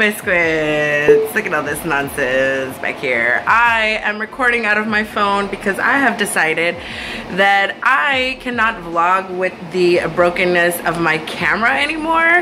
biscuits. Look at all this nonsense back here. I am recording out of my phone because I have decided that I cannot vlog with the brokenness of my camera anymore.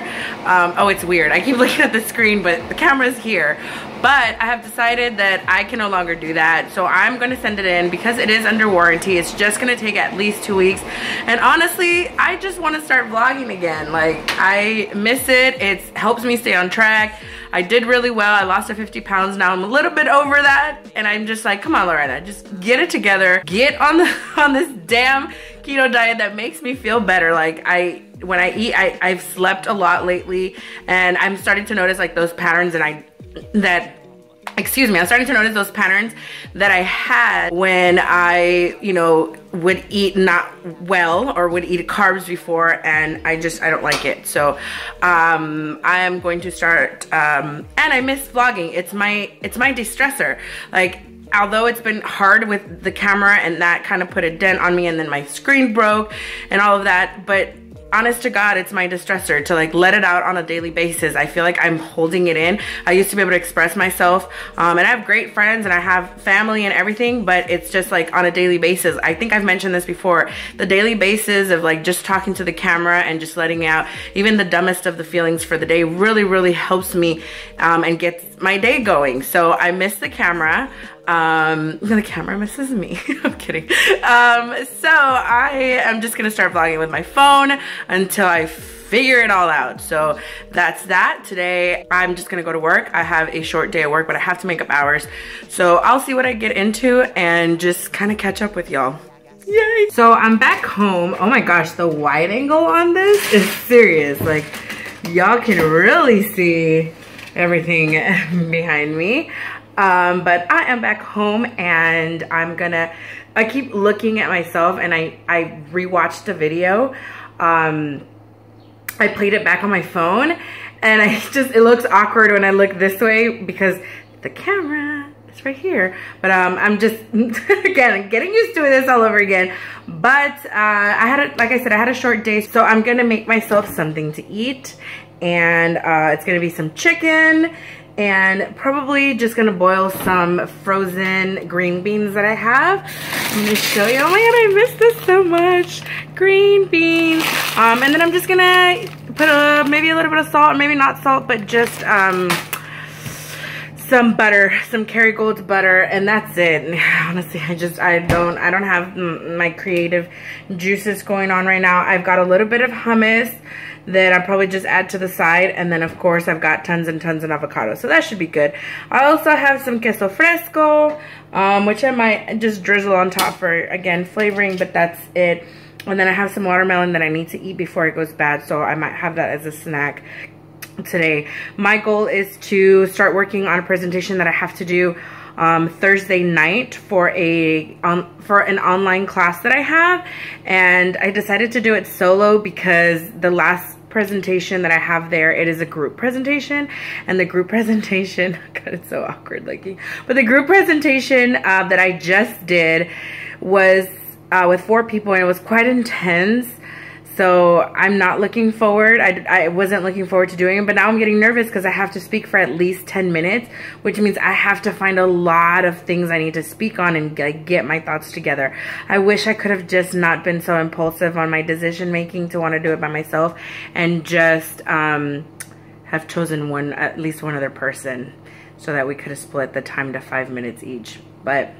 Um, oh, it's weird. I keep looking at the screen, but the camera's here. But I have decided that I can no longer do that. So I'm gonna send it in because it is under warranty. It's just gonna take at least two weeks. And honestly, I just wanna start vlogging again. Like, I miss it. It helps me stay on track. I did really well. I lost a 50 pounds. Now I'm a little bit over that. And I'm just like, come on, Lorena, just get it together. Get on the on this damn keto diet that makes me feel better. Like I when I eat, I, I've slept a lot lately and I'm starting to notice like those patterns and I that excuse me, I'm starting to notice those patterns that I had when I, you know, would eat not well or would eat carbs before and I just, I don't like it. So um, I am going to start, um, and I miss vlogging. It's my, it's my de-stressor. Like, although it's been hard with the camera and that kind of put a dent on me and then my screen broke and all of that, but honest to God, it's my distressor to like let it out on a daily basis. I feel like I'm holding it in. I used to be able to express myself um, and I have great friends and I have family and everything, but it's just like on a daily basis. I think I've mentioned this before. The daily basis of like just talking to the camera and just letting out even the dumbest of the feelings for the day really, really helps me um, and gets my day going. So I miss the camera. Um, the camera misses me. I'm kidding. Um, so I am just gonna start vlogging with my phone until I figure it all out. So that's that. Today, I'm just gonna go to work. I have a short day of work, but I have to make up hours. So I'll see what I get into and just kind of catch up with y'all. Yay! So I'm back home. Oh my gosh, the wide angle on this is serious. Like, y'all can really see everything behind me. Um, but I am back home and I'm gonna, I keep looking at myself and I, I rewatched the video. Um, I played it back on my phone and I just, it looks awkward when I look this way because the camera is right here. But um, I'm just, again, getting used to this all over again. But uh, I had, a, like I said, I had a short day. So I'm gonna make myself something to eat. And uh, it's gonna be some chicken and probably just gonna boil some frozen green beans that I have. I'm gonna show you. Oh my god, I miss this so much. Green beans. Um, and then I'm just gonna put a maybe a little bit of salt, maybe not salt, but just um, some butter, some Kerrygold butter, and that's it. Honestly, I just, I don't, I don't have my creative juices going on right now. I've got a little bit of hummus that I'll probably just add to the side. And then, of course, I've got tons and tons of avocado. So that should be good. I also have some queso fresco, um, which I might just drizzle on top for, again, flavoring, but that's it. And then I have some watermelon that I need to eat before it goes bad. So I might have that as a snack today. My goal is to start working on a presentation that I have to do um, Thursday night for a um, for an online class that I have and I decided to do it solo because the last presentation that I have there, it is a group presentation. And the group presentation, God, it's so awkward looking. But the group presentation uh, that I just did was uh, with four people and it was quite intense. So I'm not looking forward. I, I wasn't looking forward to doing it, but now I'm getting nervous because I have to speak for at least 10 minutes, which means I have to find a lot of things I need to speak on and get, get my thoughts together. I wish I could have just not been so impulsive on my decision making to want to do it by myself and just um, have chosen one, at least one other person so that we could have split the time to five minutes each. But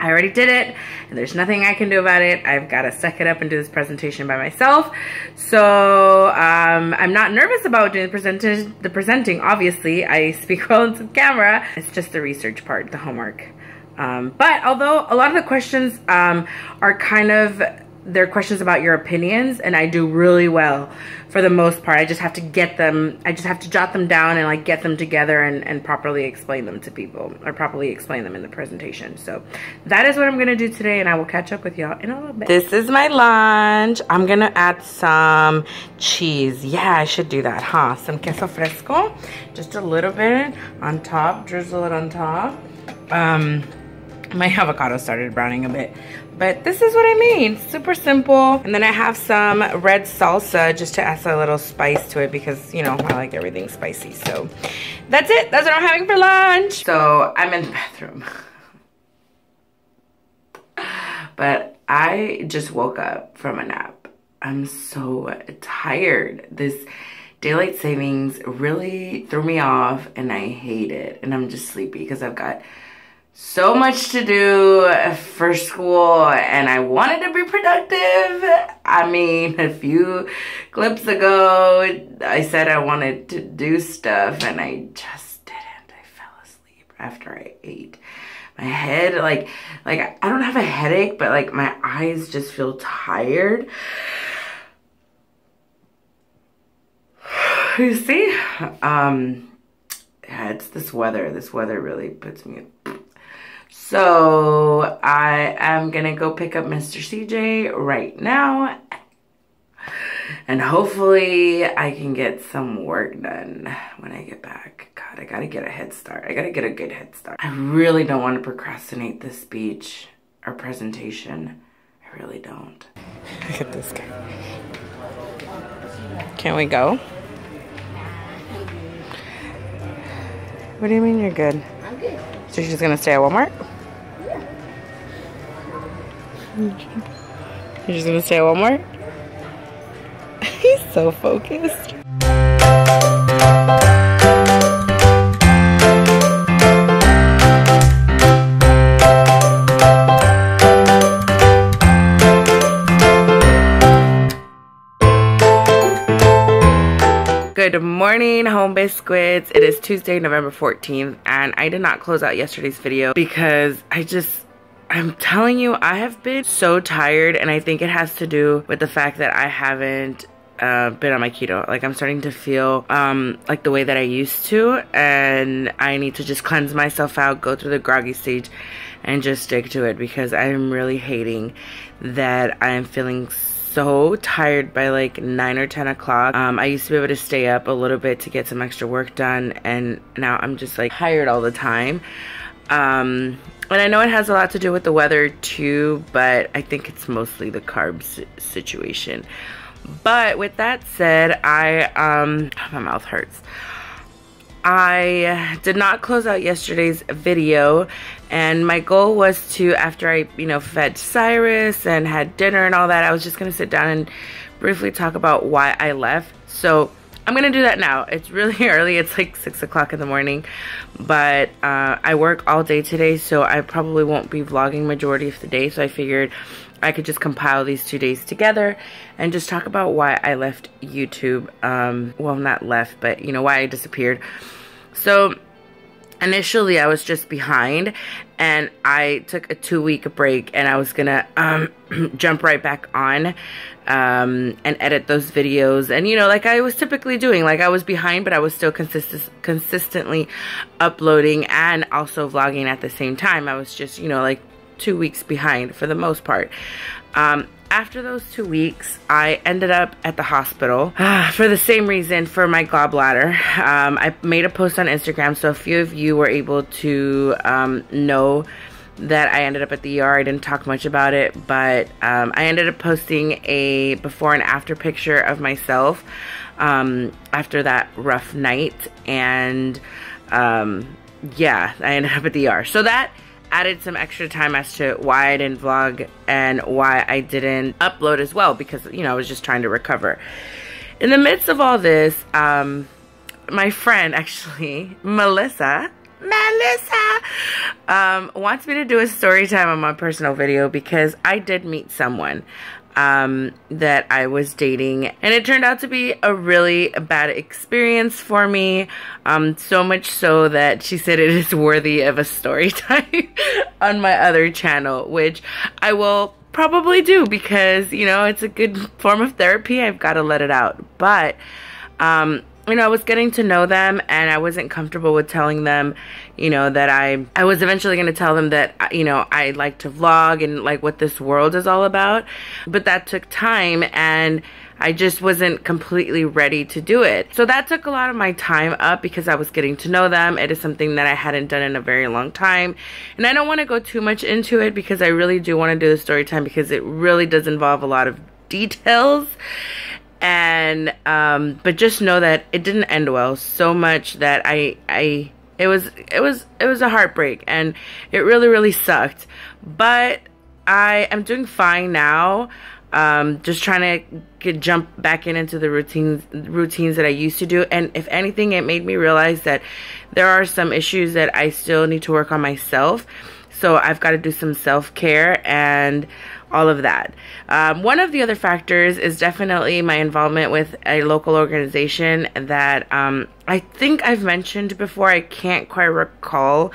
I already did it and there's nothing I can do about it. I've got to suck it up and do this presentation by myself. So um, I'm not nervous about doing the, presentation, the presenting. Obviously, I speak well into the camera. It's just the research part, the homework. Um, but although a lot of the questions um, are kind of they're questions about your opinions and I do really well for the most part. I just have to get them, I just have to jot them down and like get them together and, and properly explain them to people or properly explain them in the presentation. So that is what I'm gonna do today and I will catch up with y'all in a little bit. This is my lunch. I'm gonna add some cheese. Yeah, I should do that, huh? Some queso fresco, just a little bit on top, drizzle it on top. Um, my avocado started browning a bit. But this is what I made, super simple. And then I have some red salsa just to add a little spice to it because, you know, I like everything spicy. So that's it, that's what I'm having for lunch. So I'm in the bathroom. but I just woke up from a nap. I'm so tired. This daylight savings really threw me off and I hate it. And I'm just sleepy because I've got so much to do for school and I wanted to be productive. I mean, a few clips ago, I said I wanted to do stuff and I just didn't. I fell asleep after I ate. My head, like, like I don't have a headache, but like my eyes just feel tired. You see? Um, yeah, it's this weather. This weather really puts me so I am gonna go pick up Mr. CJ right now. And hopefully I can get some work done when I get back. God, I gotta get a head start. I gotta get a good head start. I really don't want to procrastinate this speech or presentation. I really don't. Look at this guy. Can we go? What do you mean you're good? So she's gonna stay at Walmart? You're just gonna stay at Walmart? He's so focused. Good morning, Home Biscuits. It is Tuesday, November 14th, and I did not close out yesterday's video because I just I'm telling you, I have been so tired and I think it has to do with the fact that I haven't uh, been on my keto. Like I'm starting to feel um, like the way that I used to and I need to just cleanse myself out, go through the groggy stage and just stick to it because I am really hating that I am feeling so tired by like 9 or 10 o'clock. Um, I used to be able to stay up a little bit to get some extra work done and now I'm just like tired all the time. Um, and I know it has a lot to do with the weather too, but I think it's mostly the carbs situation. But with that said, I, um, my mouth hurts. I did not close out yesterday's video and my goal was to, after I, you know, fed Cyrus and had dinner and all that, I was just going to sit down and briefly talk about why I left. So I'm gonna do that now. It's really early. It's like 6 o'clock in the morning. But uh, I work all day today, so I probably won't be vlogging majority of the day. So I figured I could just compile these two days together and just talk about why I left YouTube. Um, well, not left, but you know, why I disappeared. So initially I was just behind and I took a two week break and I was gonna um, jump right back on um, and edit those videos. And you know like I was typically doing like I was behind but I was still consistent consistently uploading and also vlogging at the same time. I was just you know like two weeks behind for the most part. Um, after those two weeks, I ended up at the hospital for the same reason for my gallbladder. Um, I made a post on Instagram, so a few of you were able to um, know that I ended up at the ER. I didn't talk much about it, but um, I ended up posting a before and after picture of myself um, after that rough night. And um, yeah, I ended up at the ER. So that added some extra time as to why I didn't vlog and why I didn't upload as well because, you know, I was just trying to recover. In the midst of all this, um, my friend actually, Melissa, Melissa, um, wants me to do a story time on my personal video because I did meet someone um, that I was dating. And it turned out to be a really bad experience for me. Um, so much so that she said it is worthy of a story time on my other channel, which I will probably do because, you know, it's a good form of therapy. I've got to let it out. But um, you know, I was getting to know them and I wasn't comfortable with telling them, you know, that I, I was eventually going to tell them that, uh, you know, I like to vlog and like what this world is all about. But that took time and I just wasn't completely ready to do it. So that took a lot of my time up because I was getting to know them. It is something that I hadn't done in a very long time. And I don't want to go too much into it because I really do want to do the story time because it really does involve a lot of details and um but just know that it didn't end well so much that i i it was it was it was a heartbreak and it really really sucked. But i am doing fine now. Um just trying to get jump back in into the routines routines that i used to do. And if anything it made me realize that there are some issues that i still need to work on myself. So i've got to do some self-care and all of that. Um, one of the other factors is definitely my involvement with a local organization that um, I think I've mentioned before. I can't quite recall.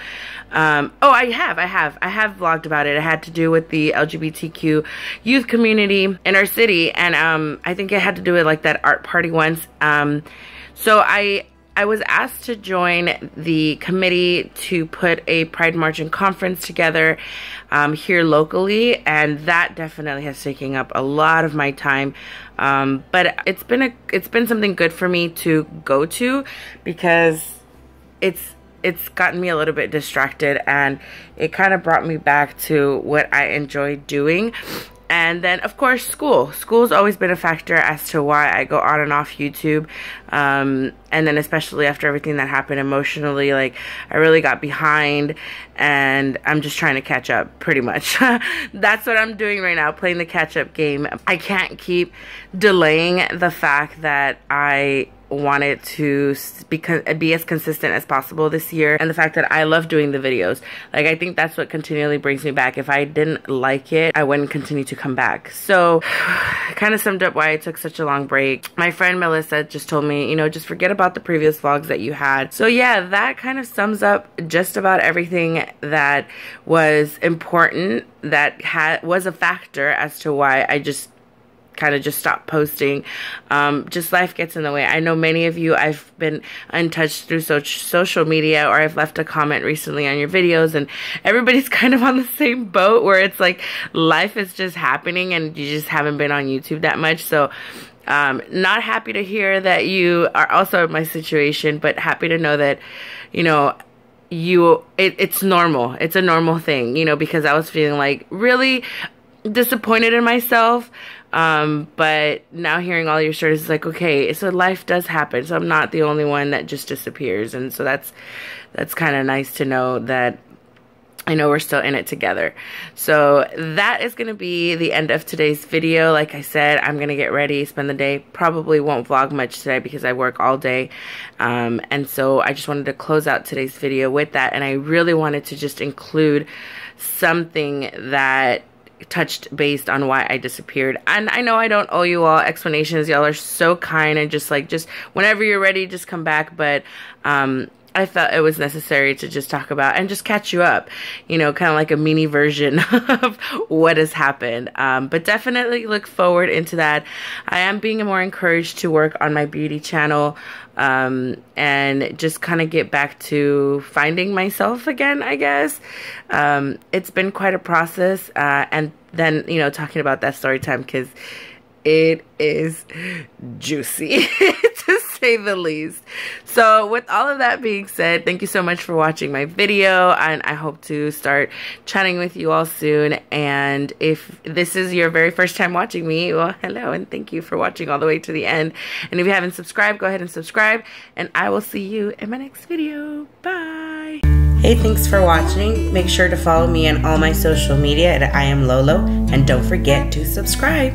Um, oh, I have, I have, I have vlogged about it. It had to do with the LGBTQ youth community in our city, and um, I think it had to do with like that art party once. Um, so I I was asked to join the committee to put a Pride March and conference together um, here locally, and that definitely has taken up a lot of my time. Um, but it's been a it's been something good for me to go to because it's it's gotten me a little bit distracted and it kind of brought me back to what I enjoy doing and then, of course, school. School's always been a factor as to why I go on and off YouTube. Um, and then especially after everything that happened emotionally, like, I really got behind. And I'm just trying to catch up, pretty much. That's what I'm doing right now, playing the catch-up game. I can't keep delaying the fact that I wanted to be, as consistent as possible this year and the fact that I love doing the videos. Like I think that's what continually brings me back. If I didn't like it, I wouldn't continue to come back. So kind of summed up why I took such a long break. My friend Melissa just told me, you know, just forget about the previous vlogs that you had. So yeah, that kind of sums up just about everything that was important that had was a factor as to why I just kind of just stop posting. Um, just life gets in the way. I know many of you, I've been untouched through so social media or I've left a comment recently on your videos and everybody's kind of on the same boat where it's like life is just happening and you just haven't been on YouTube that much. So um, not happy to hear that you are also in my situation, but happy to know that, you know, you it, it's normal it's a normal thing you know because i was feeling like really disappointed in myself um, but now hearing all your stories is like, okay, so life does happen. So I'm not the only one that just disappears. And so that's, that's kind of nice to know that I know we're still in it together. So that is going to be the end of today's video. Like I said, I'm going to get ready, spend the day. Probably won't vlog much today because I work all day. Um, and so I just wanted to close out today's video with that. And I really wanted to just include something that touched based on why I disappeared. And I know I don't owe you all explanations. Y'all are so kind and just like, just whenever you're ready, just come back. But, um, I felt it was necessary to just talk about and just catch you up, you know, kind of like a mini version of what has happened. Um, but definitely look forward into that. I am being more encouraged to work on my beauty channel um, and just kind of get back to finding myself again, I guess. Um, it's been quite a process. Uh, and then, you know, talking about that story time because it is juicy to say the least. So with all of that being said, thank you so much for watching my video and I hope to start chatting with you all soon. And if this is your very first time watching me, well, hello and thank you for watching all the way to the end. And if you haven't subscribed, go ahead and subscribe and I will see you in my next video. Bye. Hey, thanks for watching. Make sure to follow me on all my social media at I am Lolo and don't forget to subscribe.